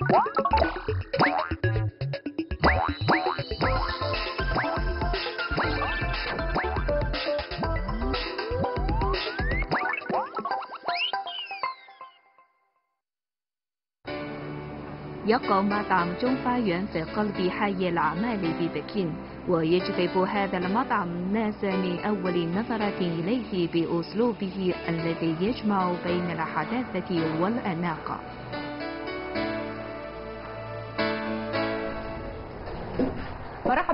يقع مطعم جون فايون في قلب حي الأعمال ببكين ويجذب هذا المطعم الناس من أول نظرة إليه بأسلوبه الذي يجمع بين الحداثة والأناقة.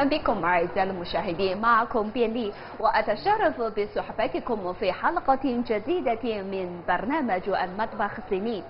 مرحبا بكم أعزائي المشاهدين معكم بيلي وأتشرف بصحبتكم في حلقة جديدة من برنامج المطبخ الصيني.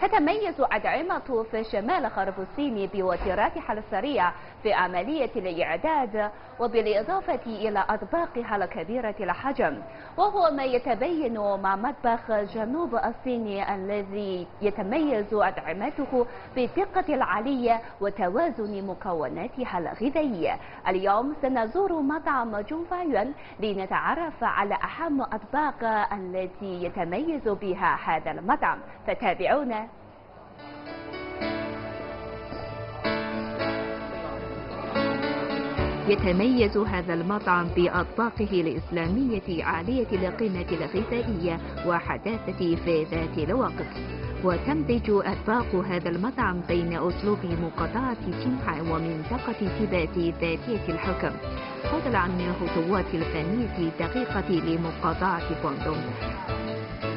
تتميز أطعمة في شمال الصين بوتيراتها السريعة في عملية الإعداد وبالإضافة إلى أطباقها الكبيرة الحجم. وهو ما يتبين مع مطبخ جنوب الصين الذي يتميز أطعمته بالدقة العالية وتوازن مكوناتها الغذائية. اليوم سنزور مطعم جونفايون لنتعرف على أهم أطباق التي يتميز بها هذا المطعم. فتابعونا. يتميز هذا المطعم بأطباقه الإسلامية عالية القيمة الغذائية وحداثة في ذات الوقت. وتمزج أطباق هذا المطعم بين أسلوب مقاطعة تينهاي ومنطقة تيبات ذاتية الحكم. فضلا عن الخطوات الفنية الدقيقة لمقاطعة بوندونغ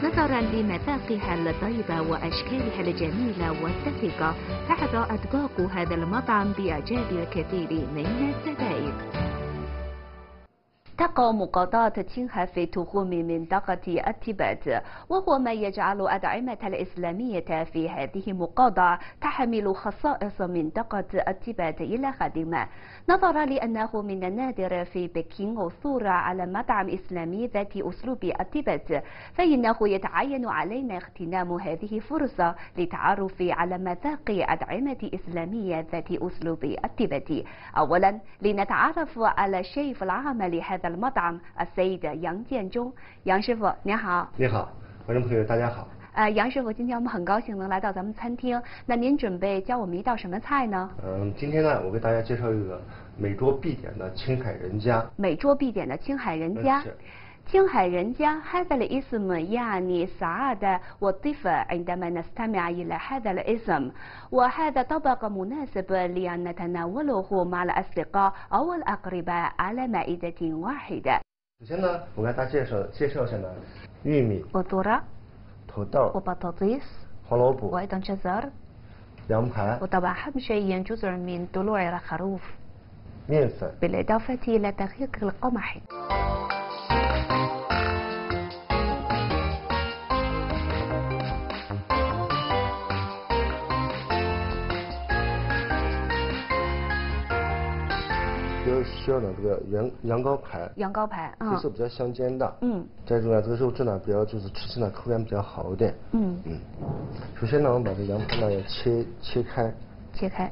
نظرا لمذاقها الطيبة وأشكالها الجميلة والدقيقة تحظى أطباق هذا المطعم بإعجاب الكثير من الزبائن تقع مقاطعة تينها في تخوم منطقة التبت وهو ما يجعل الأطعمة الإسلامية في هذه المقاطعة تحمل خصائص منطقة التبت إلى ما نظرا لأنه من النادر في بكين الثورة على مطعم إسلامي ذات أسلوب التبت فإنه يتعين علينا اغتنام هذه الفرصة للتعرف على مذاق أطعمة إسلامية ذات أسلوب التبت أولا لنتعرف على الشيف العام لهذا 杨建忠杨师傅您好。你好观众朋友大家好。呃杨师傅今天我们很高兴能来到咱们餐厅。那您准备教我们一道什么菜呢？嗯今天呢我给大家介绍一个每桌必点的青海人家。每桌必点的青海人家青海人家هذا الاسم يعني سعادة والطفة عندما نستمع إلى هذا الاسم وهذا طبق مناسب لأن نتناوله مع الأصدقاء أو الأقرباء على مائدة واحدة 首先呢，我给大家介绍介绍一下呢，玉米、 وذرة 土豆、 وبطاطس 黄萝卜、 وأيضا جزر 羊排、 وطبعا أهم شيء جزء من ضلوع الخروف 面粉。 بالإضافة إلى دقيق القمح 就需要呢这个羊羊羔排，羊羔排，这是比较香煎的。嗯。再一种呢，这个肉质呢比较就是吃起来口感比较好一点。嗯。嗯。首先呢，我们把这羊排呢要切切开。切开。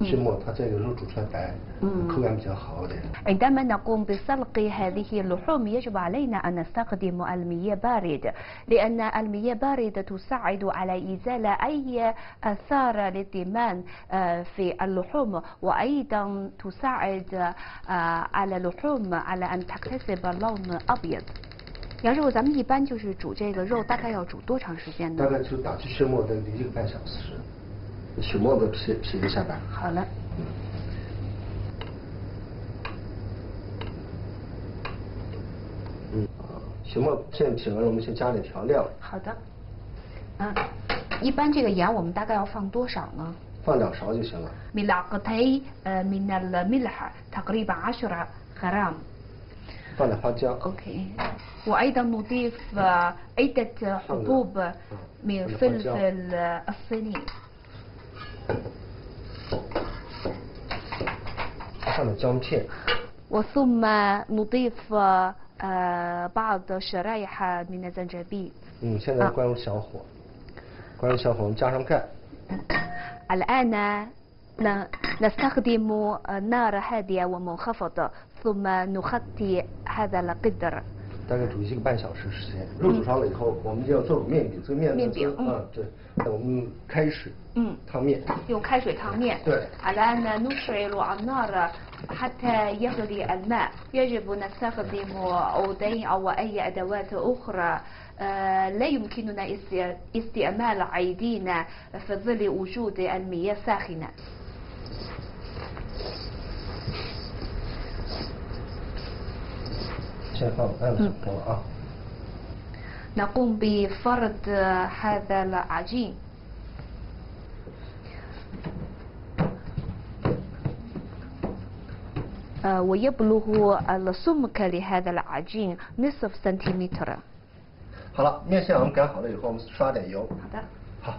血沫它这个肉煮出来白，嗯，口感比较好一点。 عندما نقوم بسلق هذه اللحوم يجب علينا أن نستخدم المياه باردة لأن المياه باردة تساعد على إزالة أي آثار للدمان في اللحوم وأيضا تساعد على اللحوم على أن تكتسب لون أبيض 杨师傅，咱们一般就是煮这个肉，大概要煮多长时间呢？大概就打去血沫的一个半小时， 血沫的撇撇一下吧。好了。嗯，血沫片撇完了，我们先加点调料。好的。嗯，一般这个盐我们大概要放多少呢？放两勺就行了。 ملعقتي من الملح تقريبا 10 غرام. 放点花椒。 اوكي. وايضا نضيف عدة حبوب من فلفل الصيني. وثم نضيف آه، بعض شرائح من الزنجبيل. الآن نستخدم آه، نار هادئة ومنخفضة ثم نغطي هذا القدر. 大概煮一个半小时时间。肉煮熟了以后，我们就要做面饼，这个面呢面饼嗯就是啊，对，那我们开水，嗯烫面，用开水烫面对 الآن نشعل النار حتى يغلي الماء يجب نستخدم عودين أو أي أدوات أخرى آه، لا يمكننا است- استعمال أيدينا في ظل وجود المياه الساخنة نقوم بفرد هذا العجين آه، ويبلغ السمك لهذا العجين نصف سنتيمتر 好了，面线我们擀好了以后，我们刷点油。好的好，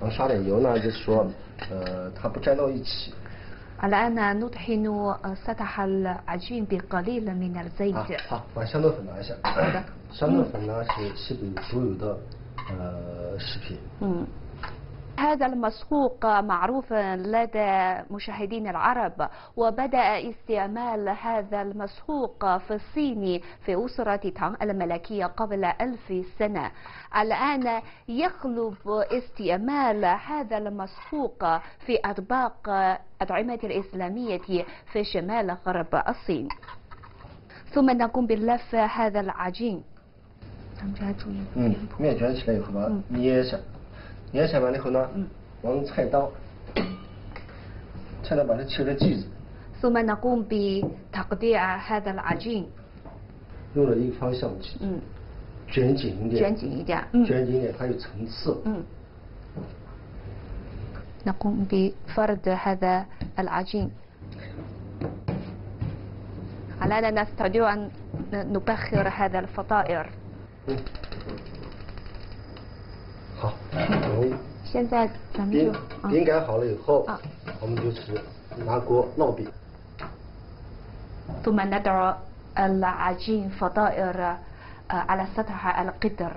然后刷点油呢，就是说，呃，它不粘到一起。 الآن ندهن سطح العجين بقليل من 啊 الزيت ，好，把香豆粉拿一下。的香豆粉呢是西北独有的呃食品。 مم. هذا المسحوق معروف لدى مشاهدين العرب وبدأ استعمال هذا المسحوق في الصين في أسرة تang الملكية قبل ألف سنة الآن يغلب استعمال هذا المسحوق في أطباق الأطعمة الإسلامية في شمال غرب الصين ثم نقوم بلف هذا العجين 嗯，面卷起来以后把它捏一下，捏一下 完了以后呢，用菜刀，菜刀把它切成剂子， ثم نقوم بتقطيع هذا العجين 用了一个方向去 嗯卷紧一点，卷紧一点嗯卷紧一点，它有层次。 مم. نقوم بفرد هذا العجين الآن نستطيع أن نبخر هذا الفطائر 嗯，好， 我们现在咱们饼就啊饼擀好了以后啊，我们就是拿锅烙饼。 ثم نضع العجين فطائر آه، على سطح القدر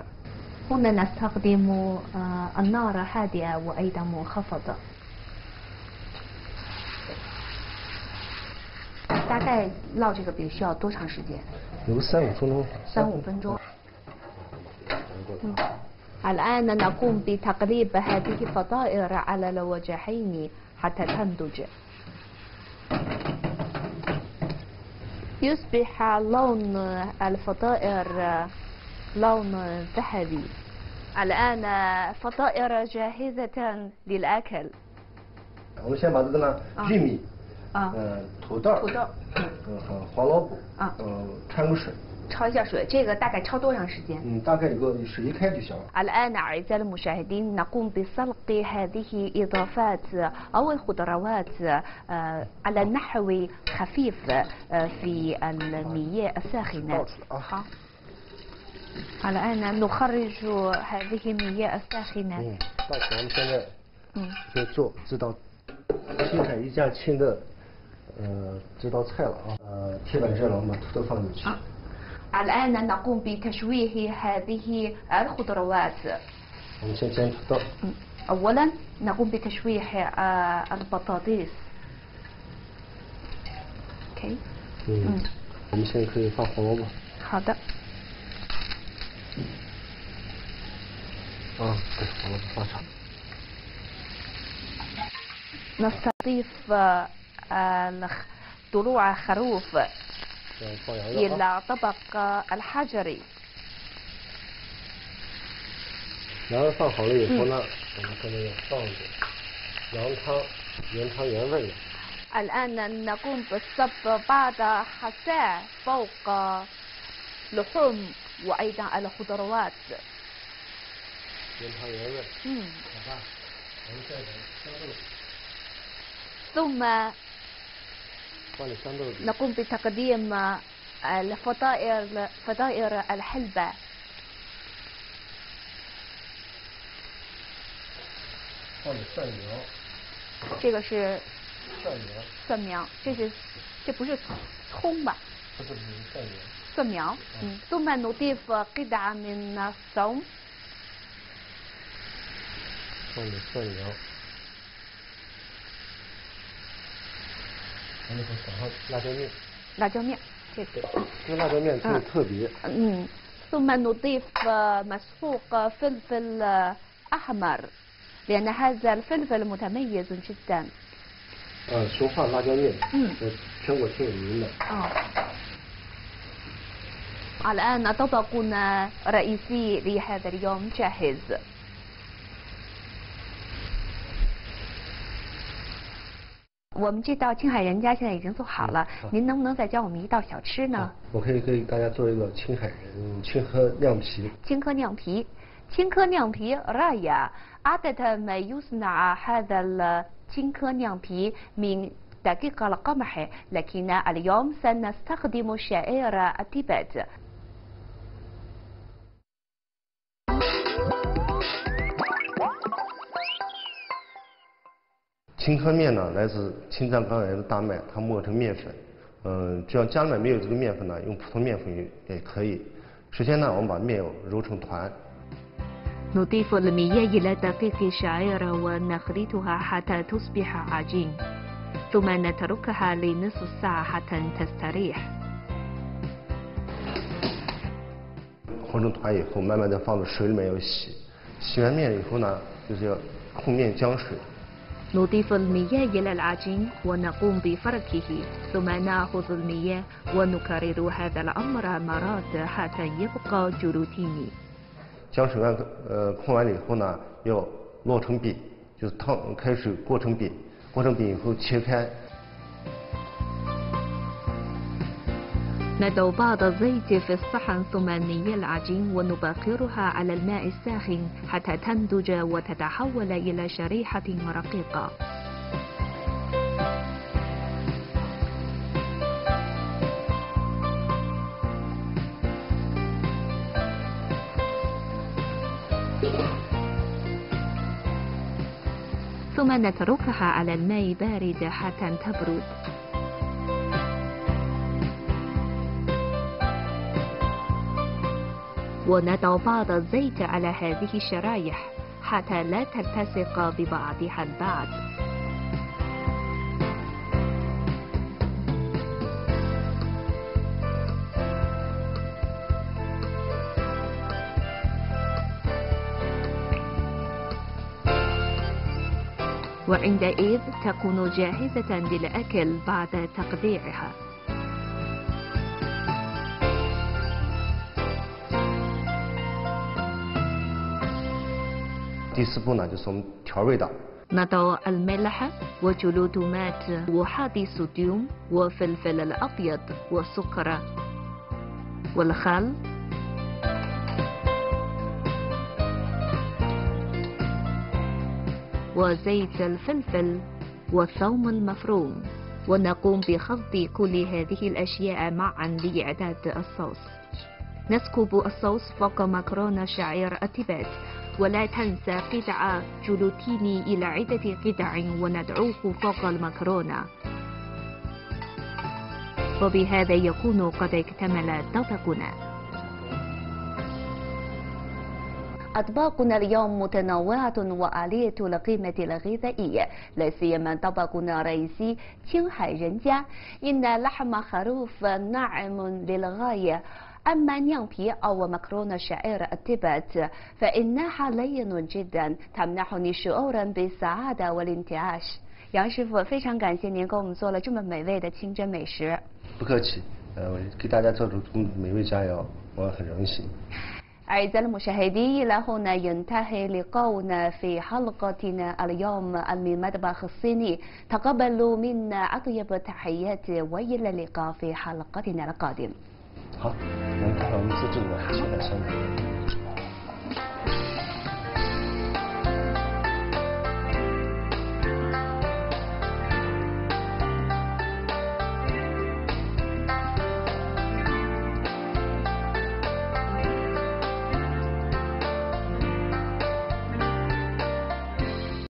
هنا نستخدم آه، النار هادئة وأيضا منخفضة 大概烙这个饼需要多长时间？有个三五分钟。三五分钟。 الآن نقوم بتقليب هذه الفطائر على الوجهين حتى تنضج يصبح لون الفطائر لون ذهبي الآن فطائر جاهزة للأكل 我们先把这个呢，啊玉米，啊呃，土豆，土豆嗯，和黄萝卜，啊嗯，掺个水， 焯一下水，这个大概焯多长时间？嗯，大概有个水一开就行了。 الآن أعزائي المشاهدين نقوم بسلق هذه إضافات أو الخضروات آه، على نحو خفيف آه، في المياه الساخنة 啊 好 الآن نخرج هذه المياه الساخنة 嗯，到此我们现在嗯就做这道青海一家亲的呃这道菜了啊。呃，铁板热了，我们把土豆放进去。 آه. الآن نقوم بتشويه هذه الخضروات 我们先煎土豆， م. أولا نقوم بتشويح آه، البطاطس أوكي 嗯嗯，我们现在可以放黄萝卜。好的啊，对，黄萝卜放上。 نستضيف آه، الخ- ضلوع خروف 这样放羊肉啊。 إلى طبق الحجري. الآن نقوم بالصب بعض حساء فوق لحوم وأيضا الخضروات. ثم نقوم بتقديم الفطائر فطائر الحلبة 放点蒜苗，这个是 蒜苗。蒜苗，这是这不是葱吧？不是不是蒜苗。蒜苗，嗯。ثم نضيف قطعة من الثوم. 放点蒜苗。 然后撒上辣椒面。辣椒面，这个。这个辣椒面特别特别。嗯。ثم نضيف مسحوق فلفل أحمر لأن هذا الفلفل متميز جدا. 呃，熊化辣椒面，嗯，全国挺有名的。哦。الآن طبقنا رئيسي لهذا اليوم جاهز. 我们这道青海人家现在已经做好了，您能不能再教我们一道小吃呢？我可以给大家做一个青海人青稞酿皮。青稞酿皮，青稞酿皮，رايا عادة ما يصنع هذا ال青稞酿皮من دقيق القمح لكن اليوم سنستخدم شعير التبت 青稞面呢，来自青藏高原的大麦，它磨成面粉。嗯，只要家里面没有这个面粉呢，用普通面粉也可以。首先呢，我们把面揉成团。نضيف المياه إلى دقيق الشعير ونخلطها حتى تصبح عجين ثم نتركها لنصف ساعة حتى تستريح 和成团以后，慢慢的放到水里面要洗。洗完面以后呢，就是要控面浆水。 نضيف المياه إلى العجين ونقوم بفركه ثم نأخذ المياه ونكرر هذا الأمر مرات حتى يبقى جلوتيني 将水完呃控完了以后呢，要烙成饼，就是烫开水过成饼，过成饼以后切开。 نضع بعض الزيت في الصحن ثم نية العجين ونبخرها على الماء الساخن حتى تنضج وتتحول إلى شريحة رقيقة ثم نتركها على الماء بارد حتى تبرد. ونضع بعض الزيت على هذه الشرايح حتى لا تلتصق ببعضها البعض. وعندئذ تكون جاهزة للأكل بعد تقطيعها 第四步呢，就是我们调味的。نضع الملح وجلوتومات وحادي الصوديوم وفلفل الأبيض والسكر والخل وزيت الفلفل والثوم المفروم ونقوم بخلط كل هذه الأشياء معا لإعداد الصوص نسكب الصوص فوق مكرونة شعير التبات ولا تنسى قطع جلوتيني إلى عدة قطع وندعوه فوق المكرونة. وبهذا يكون قد اكتمل طبقنا. أطباقنا اليوم متنوعة وعالية القيمة الغذائية لا سيما طبقنا الرئيسي تشينهاي جنجا إن لحم خروف ناعم للغاية. أما نيانبي أو مكرونة شعير التبت فإنها لين جدا تمنحني شعورا بالسعادة والانتعاش 杨师傅，非常感谢您给我们做了这么美味的清真美食。不客气，呃，给大家做出美味佳肴，我很荣幸。أعزائي المشاهدين إلى هنا ينتهي لقاؤنا في حلقتنا اليوم من مطبخ الصيني تقبلوا منا أطيب التحيات وإلى اللقاء في حلقتنا القادم 好，能看到我们自制的现代商品。